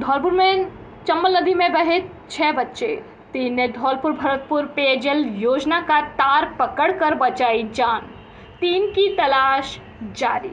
धौलपुर में चंबल नदी में बहे छह बच्चे। तीन ने धौलपुर, भरतपुर पेयजल योजना का तार पकड़कर बचाई जान। तीन की तलाश जारी।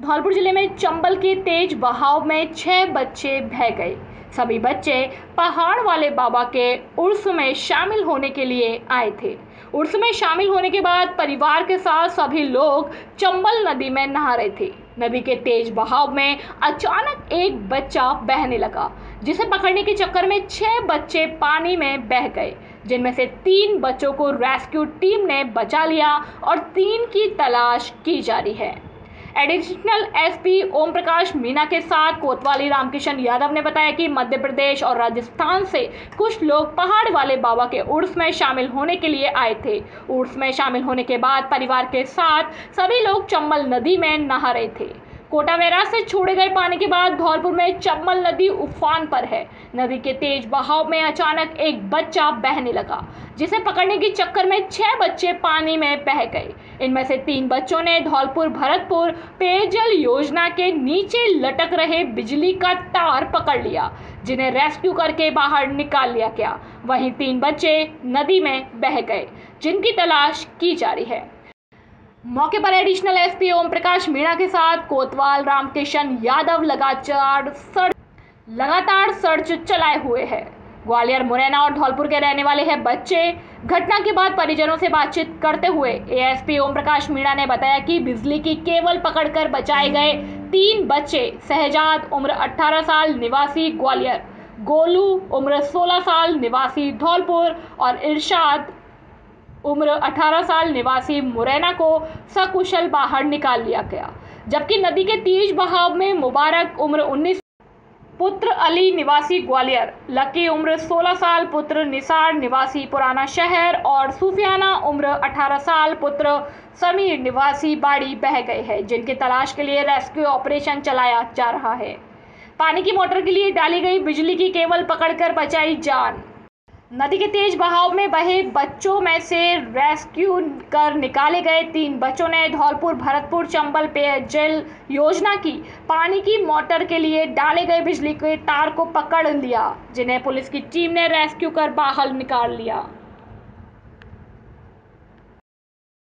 धौलपुर ज़िले में चंबल के तेज बहाव में छह बच्चे बह गए। सभी बच्चे पहाड़ वाले बाबा के उर्स में शामिल होने के लिए आए थे। उर्स में शामिल होने के बाद परिवार के साथ सभी लोग चंबल नदी में नहा रहे थे। नदी के तेज बहाव में अचानक एक बच्चा बहने लगा, जिसे पकड़ने के चक्कर में छह बच्चे पानी में बह गए, जिनमें से तीन बच्चों को रेस्क्यू टीम ने बचा लिया और तीन की तलाश की जा रही है। एडिशनल एसपी ओम प्रकाश मीना के साथ कोतवाली रामकिशन यादव ने बताया कि मध्य प्रदेश और राजस्थान से कुछ लोग पहाड़ वाले बाबा के उर्स में शामिल होने के लिए आए थे। उर्स में शामिल होने के बाद परिवार के साथ सभी लोग चंबल नदी में नहा रहे थे। कोटावेरा से छोड़े गए पानी के बाद धौलपुर में चम्बल नदी उफान पर है। नदी के तेज बहाव में अचानक एक बच्चा बहने लगा, जिसे पकड़ने के चक्कर में छह बच्चे पानी में बह गए। इनमें से तीन बच्चों ने धौलपुर भरतपुर पेयजल योजना के नीचे लटक रहे बिजली का तार पकड़ लिया, जिन्हें रेस्क्यू करके बाहर निकाल लिया गया। वहीं तीन बच्चे नदी में बह गए, जिनकी तलाश की जा रही है। मौके पर एडिशनल एसपी ओम प्रकाश मीणा के साथ कोतवाल, रामकिशन, यादव लगातार सर्च लगातार सर्च चलाए हुए हैं। ग्वालियर, मुरैना और धौलपुर के रहने वाले हैं बच्चे। घटना के बाद परिजनों से बातचीत करते हुए एएसपी ओम प्रकाश मीणा ने बताया कि बिजली की केवल पकड़कर बचाए गए तीन बच्चे सहजाद उम्र 18 साल, निवासी ग्वालियर, गोलू उम्र 16 साल, निवासी धौलपुर और इरशाद उम्र 18 साल निवासी मुरैना को सकुशल बाहर निकाल लिया गया, जबकि नदी के तेज बहाव में मुबारक उम्र 19 पुत्र अली निवासी ग्वालियर, लकी उम्र 16 साल पुत्र निसार निवासी पुराना शहर और सूफियाना उम्र 18 साल पुत्र समीर निवासी बाड़ी बह गए हैं, जिनकी तलाश के लिए रेस्क्यू ऑपरेशन चलाया जा रहा है। पानी की मोटर के लिए डाली गई बिजली की केबल पकड़कर बचाई जान। नदी के तेज बहाव में बहे बच्चों में से रेस्क्यू कर निकाले गए तीन बच्चों ने धौलपुर, भरतपुर, चंबल पेयजल योजना की। पानी की मोटर के लिए डाले गए बिजली के तार को पकड़ लिया, जिन्हें पुलिस की टीम ने रेस्क्यू कर बाहर निकाल लिया।